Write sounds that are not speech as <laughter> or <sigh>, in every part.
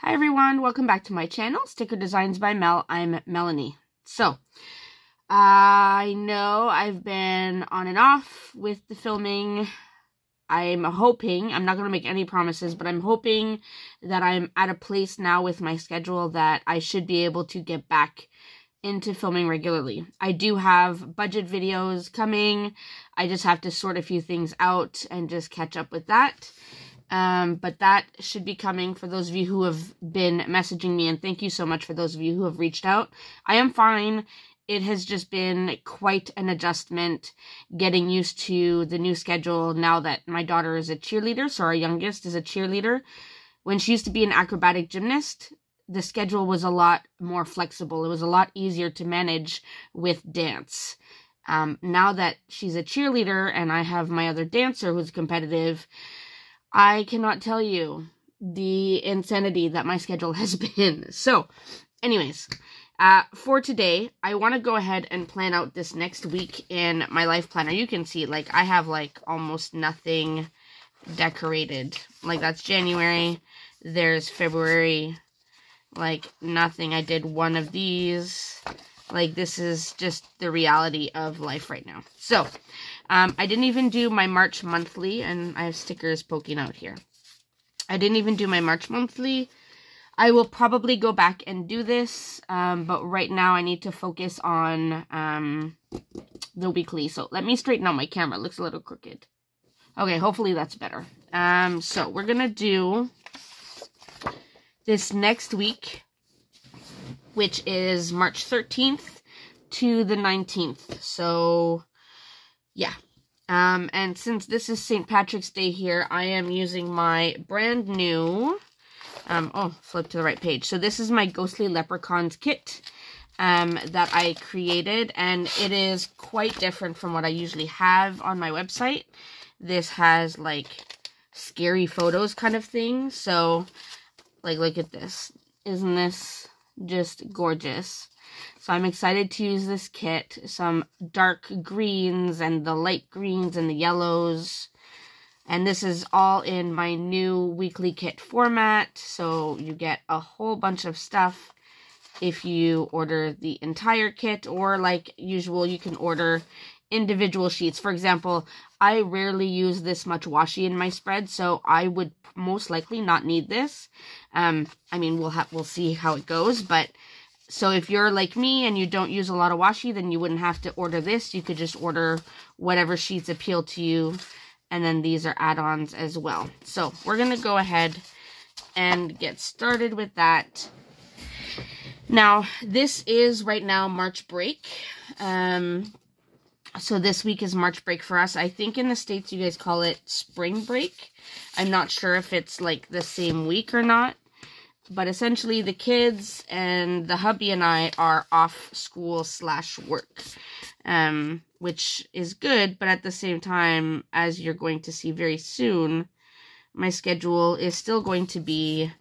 Hi everyone, welcome back to my channel, Sticker Designs by Mel. I'm Melanie. So, uh, I know I've been on and off with the filming. I'm hoping, I'm not going to make any promises, but I'm hoping that I'm at a place now with my schedule that I should be able to get back into filming regularly. I do have budget videos coming. I just have to sort a few things out and just catch up with that. Um, but that should be coming for those of you who have been messaging me, and thank you so much for those of you who have reached out. I am fine. It has just been quite an adjustment getting used to the new schedule now that my daughter is a cheerleader, so our youngest is a cheerleader. When she used to be an acrobatic gymnast, the schedule was a lot more flexible. It was a lot easier to manage with dance. Um, now that she's a cheerleader and I have my other dancer who's competitive, I cannot tell you the insanity that my schedule has <laughs> been. So, anyways, uh, for today, I want to go ahead and plan out this next week in my life planner. You can see, like, I have, like, almost nothing decorated. Like, that's January. There's February. Like, nothing. I did one of these. Like, this is just the reality of life right now. So, um, I didn't even do my March monthly, and I have stickers poking out here. I didn't even do my March monthly. I will probably go back and do this, um, but right now I need to focus on um, the weekly. So let me straighten out my camera. It looks a little crooked. Okay, hopefully that's better. Um, so we're going to do this next week, which is March 13th to the 19th. So yeah. Um, and since this is St. Patrick's Day here, I am using my brand new, um, oh, flip to the right page. So this is my Ghostly Leprechauns kit, um, that I created, and it is quite different from what I usually have on my website. This has, like, scary photos kind of thing, so, like, look at this. Isn't this just gorgeous? So I'm excited to use this kit. Some dark greens and the light greens and the yellows. And this is all in my new weekly kit format. So you get a whole bunch of stuff if you order the entire kit. Or like usual, you can order individual sheets. For example, I rarely use this much washi in my spread, so I would most likely not need this. Um, I mean, we'll have we'll see how it goes, but so if you're like me and you don't use a lot of washi, then you wouldn't have to order this. You could just order whatever sheets appeal to you. And then these are add-ons as well. So we're going to go ahead and get started with that. Now, this is right now March break. Um, so this week is March break for us. I think in the States you guys call it spring break. I'm not sure if it's like the same week or not but essentially the kids and the hubby and I are off school slash work, um, which is good, but at the same time, as you're going to see very soon, my schedule is still going to be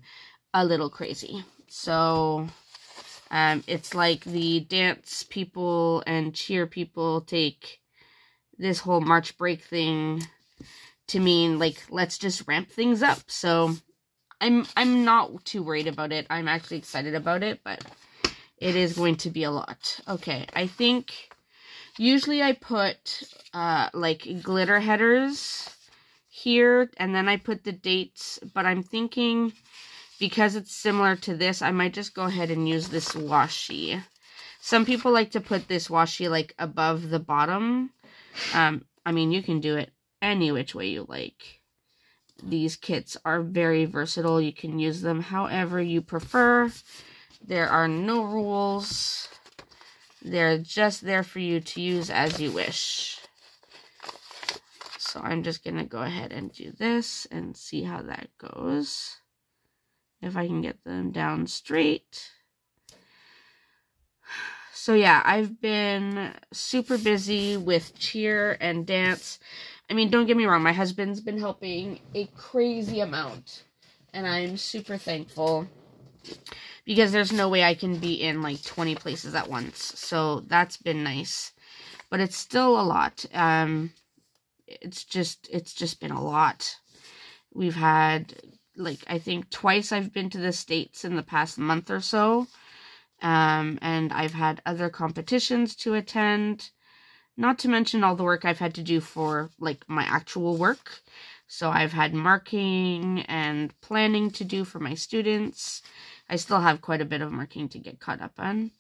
a little crazy. So, um, it's like the dance people and cheer people take this whole March break thing to mean like let's just ramp things up. So I'm I'm not too worried about it. I'm actually excited about it, but it is going to be a lot. Okay, I think usually I put uh like glitter headers here and then I put the dates, but I'm thinking because it's similar to this, I might just go ahead and use this washi. Some people like to put this washi like above the bottom. Um, I mean, you can do it any which way you like. These kits are very versatile. You can use them however you prefer. There are no rules. They're just there for you to use as you wish. So I'm just going to go ahead and do this and see how that goes. If I can get them down straight. So yeah, I've been super busy with cheer and dance. I mean, don't get me wrong, my husband's been helping a crazy amount, and I'm super thankful because there's no way I can be in like 20 places at once. So that's been nice, but it's still a lot. Um, it's just it's just been a lot. We've had like I think twice I've been to the States in the past month or so. Um, and I've had other competitions to attend, not to mention all the work I've had to do for like my actual work. So I've had marking and planning to do for my students. I still have quite a bit of marking to get caught up on.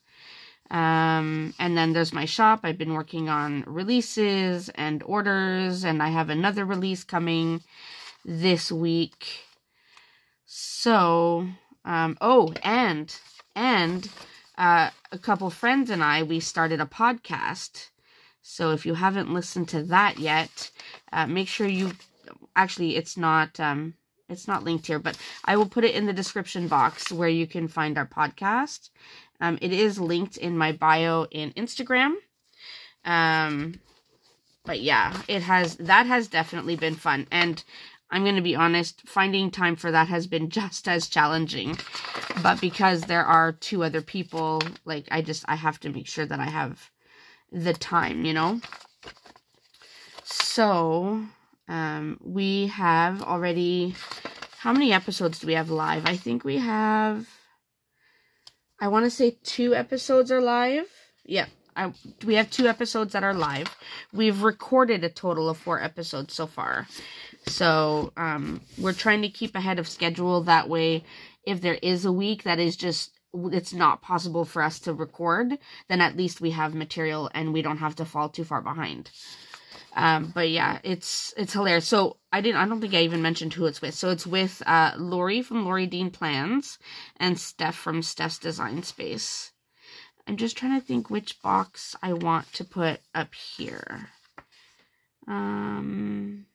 Um, and then there's my shop. I've been working on releases and orders, and I have another release coming this week. So, um, oh, and, and, uh, a couple friends and I, we started a podcast. So if you haven't listened to that yet, uh, make sure you, actually, it's not, um, it's not linked here, but I will put it in the description box where you can find our podcast. Um, it is linked in my bio in Instagram. Um, but yeah, it has that has definitely been fun, and I'm going to be honest, finding time for that has been <laughs> just as challenging. But because there are two other people, like I just I have to make sure that I have the time, you know. So, um, we have already. How many episodes do we have live? I think we have. I want to say two episodes are live. Yeah, I, we have two episodes that are live. We've recorded a total of four episodes so far. So um, we're trying to keep ahead of schedule. That way, if there is a week that is just it's not possible for us to record, then at least we have material and we don't have to fall too far behind. Um, but yeah, it's it's hilarious. So I didn't I don't think I even mentioned who it's with. So it's with uh Lori from Lori Dean Plans and Steph from Steph's Design Space. I'm just trying to think which box I want to put up here. Um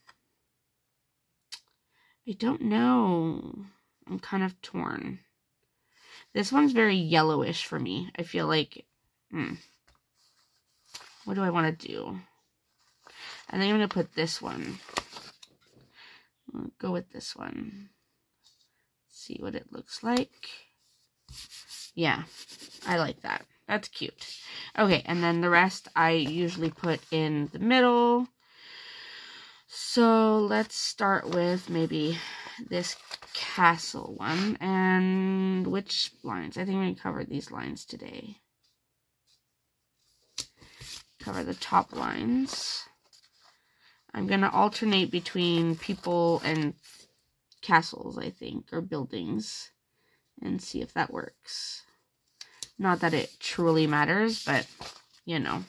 I don't know. I'm kind of torn. This one's very yellowish for me. I feel like, hmm. What do I want to do? I think I'm going to put this one. Go with this one. See what it looks like. Yeah, I like that. That's cute. Okay, and then the rest I usually put in the middle. So let's start with maybe this castle one. And which lines? I think we covered these lines today. Cover the top lines. I'm going to alternate between people and castles, I think, or buildings, and see if that works. Not that it truly matters, but, you know.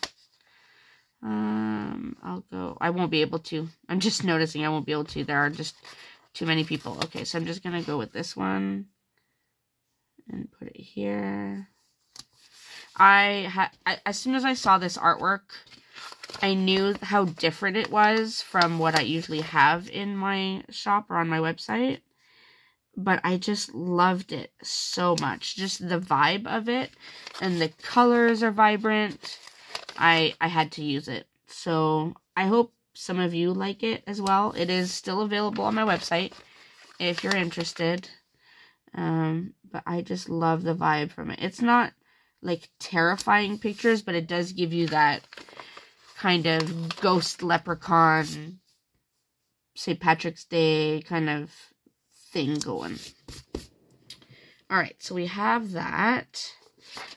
Um, I'll go, I won't be able to. I'm just noticing I won't be able to. There are just too many people. Okay, so I'm just going to go with this one and put it here. I had, as soon as I saw this artwork, I knew how different it was from what I usually have in my shop or on my website. But I just loved it so much. Just the vibe of it and the colors are vibrant. I I had to use it. So I hope some of you like it as well. It is still available on my website if you're interested. Um, but I just love the vibe from it. It's not like terrifying pictures, but it does give you that kind of ghost leprechaun St. Patrick's Day kind of thing going. Alright, so we have that.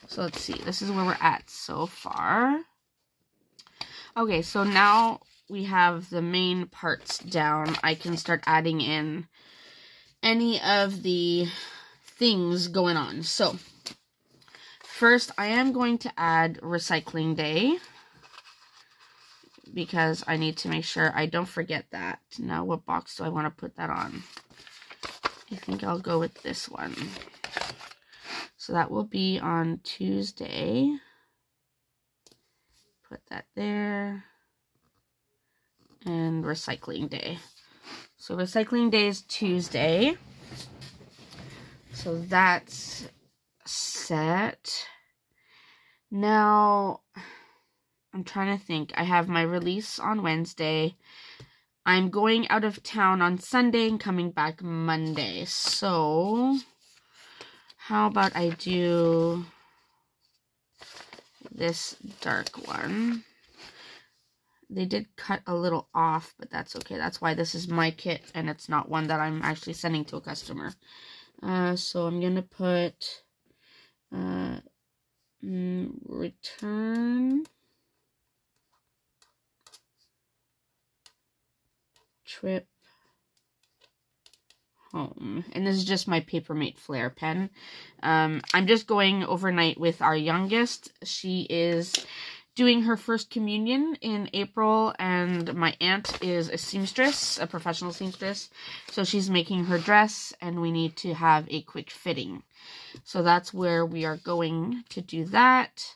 So let's see. This is where we're at so far. Okay, so now we have the main parts down. I can start adding in any of the things going on. So, first I am going to add recycling day because I need to make sure I don't forget that. Now, what box do I want to put that on? I think I'll go with this one. So that will be on Tuesday. Put that there. And recycling day. So recycling day is Tuesday. So that's set. Now, I'm trying to think. I have my release on Wednesday. I'm going out of town on Sunday and coming back Monday. So, how about I do this dark one? They did cut a little off, but that's okay. That's why this is my kit and it's not one that I'm actually sending to a customer. Uh, so I'm going to put uh, mm, return trip home. And this is just my Papermate Flair pen. Um, I'm just going overnight with our youngest. She is doing her first communion in April, and my aunt is a seamstress, a professional seamstress. So she's making her dress, and we need to have a quick fitting. So that's where we are going to do that.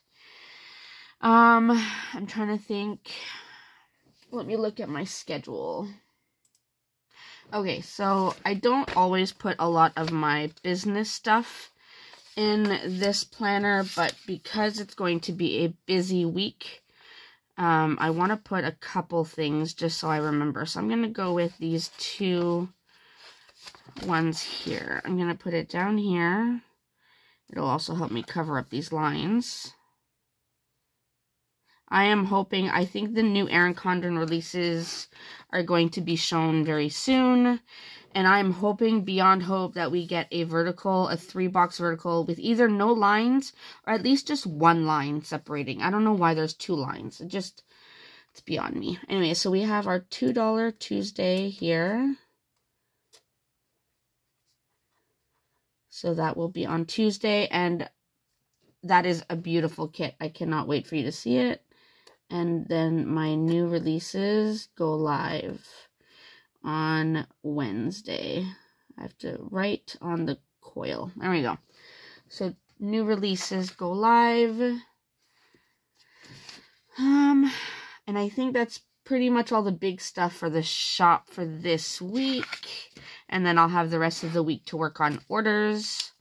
Um, I'm trying to think. Let me look at my schedule. Okay, so I don't always put a lot of my business stuff in this planner, but because it's going to be a busy week, um, I want to put a couple things just so I remember. So I'm going to go with these two ones here. I'm going to put it down here. It'll also help me cover up these lines. I am hoping, I think the new Erin Condren releases are going to be shown very soon. And I'm hoping beyond hope that we get a vertical, a three box vertical with either no lines or at least just one line separating. I don't know why there's two lines. It just, it's beyond me. Anyway, so we have our $2 Tuesday here. So that will be on Tuesday. And that is a beautiful kit. I cannot wait for you to see it and then my new releases go live on Wednesday. I have to write on the coil. There we go. So new releases go live. Um and I think that's pretty much all the big stuff for the shop for this week. And then I'll have the rest of the week to work on orders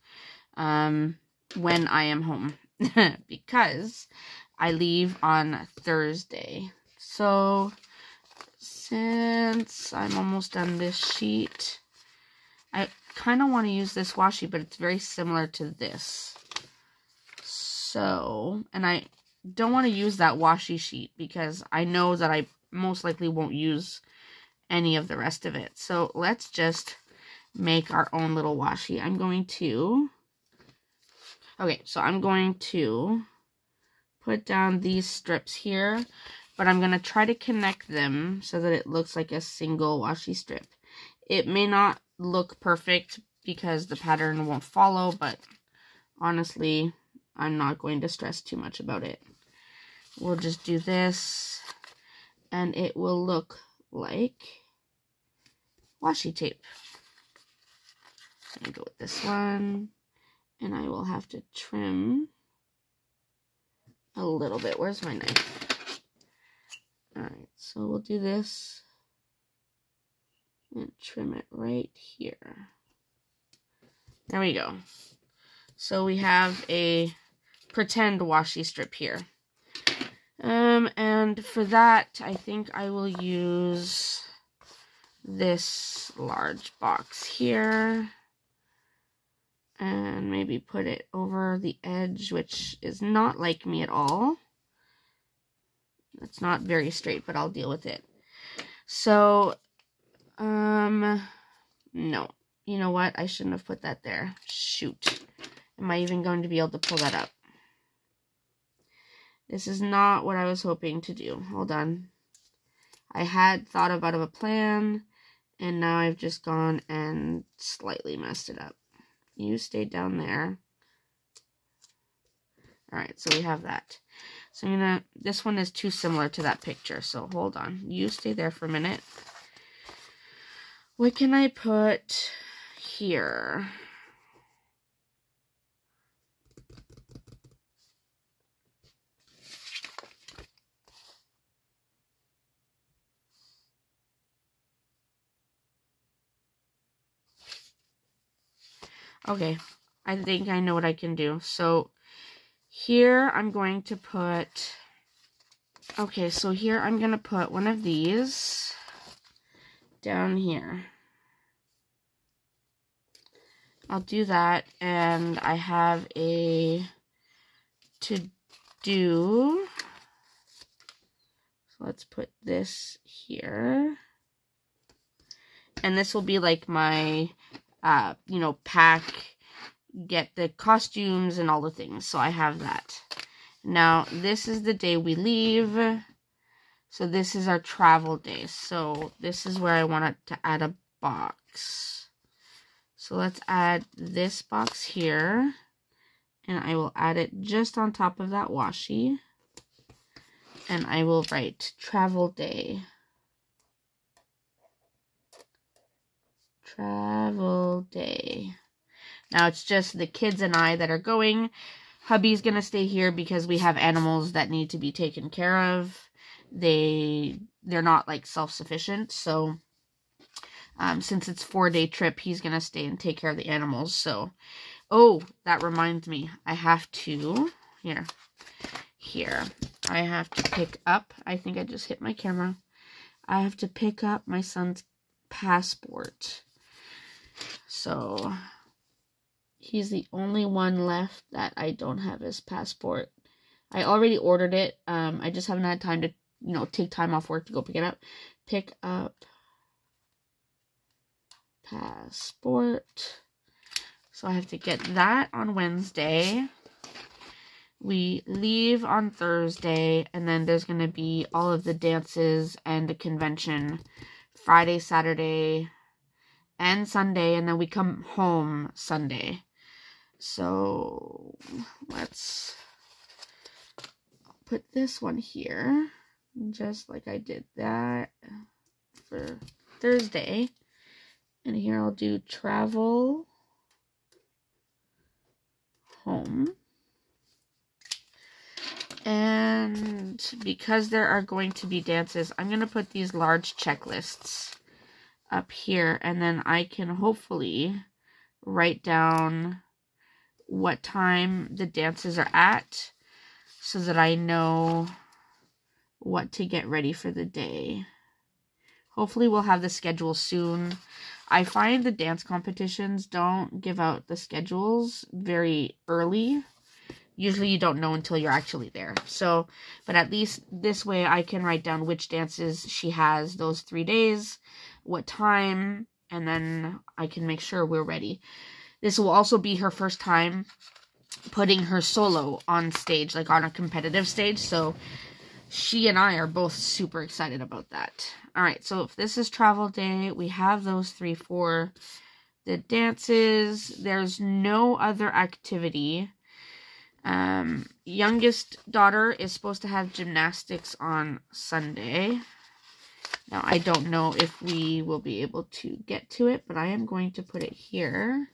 um when I am home <laughs> because I leave on Thursday. So, since I'm almost done this sheet, I kind of want to use this washi, but it's very similar to this. So, and I don't want to use that washi sheet because I know that I most likely won't use any of the rest of it. So, let's just make our own little washi. I'm going to, okay, so I'm going to put down these strips here, but I'm going to try to connect them so that it looks like a single washi strip. It may not look perfect because the pattern won't follow, but honestly, I'm not going to stress too much about it. We'll just do this, and it will look like washi tape. Going to go with this one, and I will have to trim a little bit. Where's my knife? Alright, so we'll do this and trim it right here. There we go. So we have a pretend washi strip here. Um, and for that, I think I will use this large box here and maybe put it over the edge, which is not like me at all. It's not very straight, but I'll deal with it. So, um, no. You know what? I shouldn't have put that there. Shoot. Am I even going to be able to pull that up? This is not what I was hoping to do. Hold on. I had thought about a plan, and now I've just gone and slightly messed it up. You stay down there. Alright, so we have that. So I'm gonna, this one is too similar to that picture, so hold on. You stay there for a minute. What can I put here? Okay, I think I know what I can do. So here I'm going to put, okay, so here I'm going to put one of these down here. I'll do that, and I have a to do. So let's put this here. And this will be like my, uh, you know, pack, get the costumes and all the things. So I have that. Now, this is the day we leave. So this is our travel day. So this is where I wanted to add a box. So let's add this box here. And I will add it just on top of that washi. And I will write travel day. Travel day. Now it's just the kids and I that are going. Hubby's going to stay here because we have animals that need to be taken care of. They they're not like self-sufficient, so um, since it's four day trip, he's gonna stay and take care of the animals. So, oh, that reminds me, I have to here, here. I have to pick up. I think I just hit my camera. I have to pick up my son's passport. So he's the only one left that I don't have his passport. I already ordered it. Um, I just haven't had time to, you know, take time off work to go pick it up. Pick up passport. So I have to get that on Wednesday. We leave on Thursday, and then there's going to be all of the dances and the convention Friday, Saturday, and Sunday, and then we come home Sunday. So let's put this one here, just like I did that for Thursday. And here I'll do travel home. And because there are going to be dances, I'm going to put these large checklists up here. And then I can hopefully write down what time the dances are at so that I know what to get ready for the day. Hopefully we'll have the schedule soon. I find the dance competitions don't give out the schedules very early. Usually you don't know until you're actually there. So, but at least this way I can write down which dances she has those three days, what time, and then I can make sure we're ready. This will also be her first time putting her solo on stage, like on a competitive stage. So she and I are both super excited about that. All right, so if this is travel day, we have those three for the dances. There's no other activity. Um, youngest daughter is supposed to have gymnastics on Sunday. Now, I don't know if we will be able to get to it, but I am going to put it here.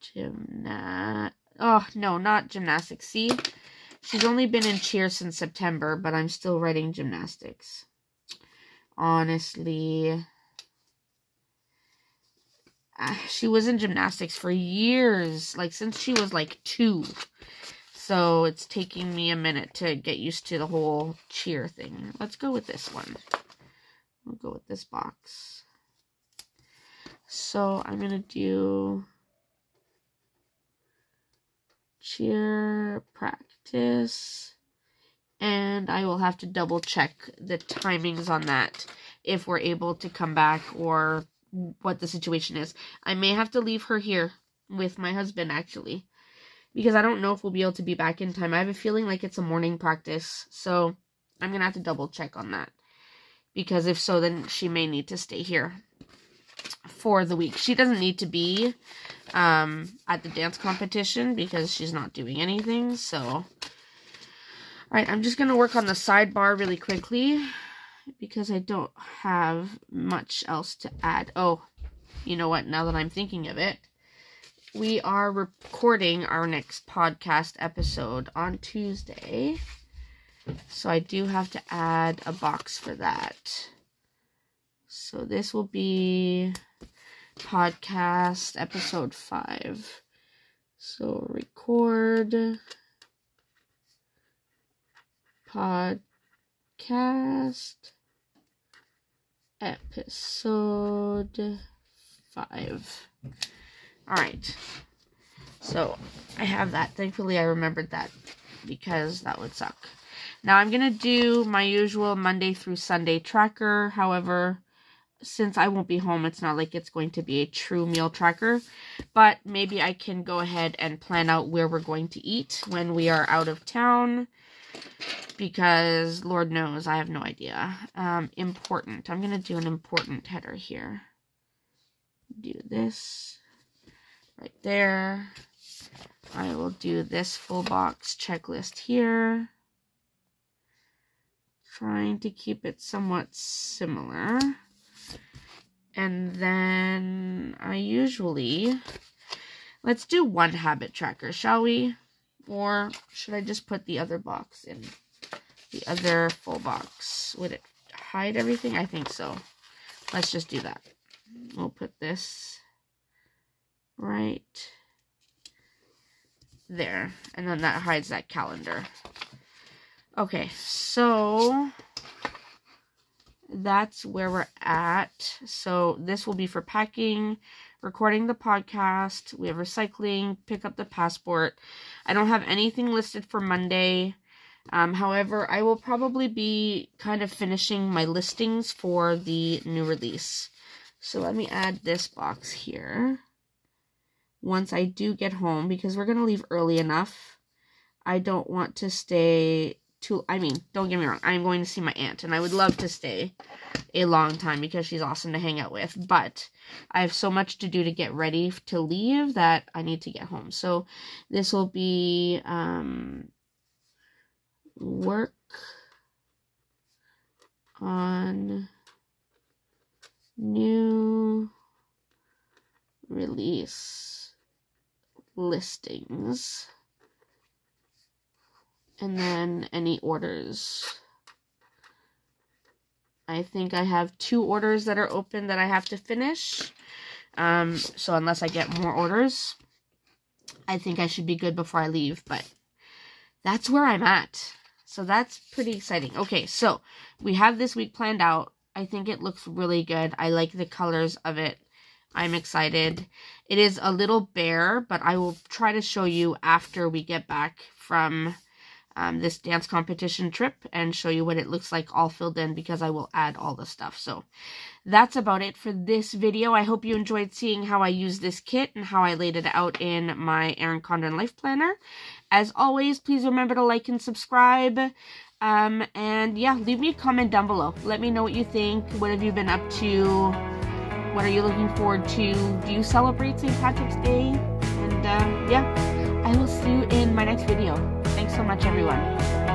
Gymnast. Oh, no, not gymnastics. See? She's only been in cheer since September, but I'm still writing gymnastics. Honestly. Uh, she was in gymnastics for years, like since she was like two. So it's taking me a minute to get used to the whole cheer thing. Let's go with this one. We'll go with this box. So I'm going to do cheer practice. And I will have to double check the timings on that if we're able to come back or what the situation is. I may have to leave her here with my husband actually because I don't know if we'll be able to be back in time. I have a feeling like it's a morning practice, so I'm gonna have to double check on that because if so, then she may need to stay here for the week. She doesn't need to be um, at the dance competition because she's not doing anything. So, all right, I'm just to work on the sidebar really quickly because I don't have much else to add. Oh, you know what? Now that I'm thinking of it, we are recording our next podcast episode on Tuesday. So I do have to add a box for that. So this will be podcast episode 5. So record podcast episode 5. All right. So I have that. Thankfully, I remembered that because that would suck. Now I'm going to do my usual Monday through Sunday tracker. However, since I won't be home, it's not like it's going to be a true meal tracker. But maybe I can go ahead and plan out where we're going to eat when we are out of town. Because Lord knows, I have no idea. Um, important. I'm going to do an important header here. Do this right there. I will do this full box checklist here. Trying to keep it somewhat similar. And then I usually, let's do one habit tracker, shall we? Or should I just put the other box in? The other full box. Would it hide everything? I think so. Let's just do that. We'll put this right there. And then that hides that calendar. Okay, so that's where we're at. So this will be for packing, recording the podcast. We have recycling, pick up the passport. I don't have anything listed for Monday. Um, however, I will probably be kind of finishing my listings for the new release. So let me add this box here. Once I do get home, because we're going to leave early enough. I don't want to stay too, I mean, don't get me wrong, I'm going to see my aunt, and I would love to stay a long time because she's awesome to hang out with, but I have so much to do to get ready to leave that I need to get home. So this will be um, work on new release listings and then any orders. I think I have two orders that are open that I have to finish. Um, so unless I get more orders, I think I should be good before I leave, but that's where I'm at. So that's pretty exciting. Okay, so we have this week planned out. I think it looks really good. I like the colors of it. I'm excited. It is a little bare, but I will try to show you after we get back from um, this dance competition trip and show you what it looks like all filled in because I will add all the stuff. So that's about it for this video. I hope you enjoyed seeing how I use this kit and how I laid it out in my Erin Condren Life Planner. As always, please remember to like and subscribe. Um, and yeah, leave me a comment down below. Let me know what you think. What have you been up to? What are you looking forward to? Do you celebrate St. Patrick's Day? And uh, yeah, I will see you in my next video. Thanks so much, everyone.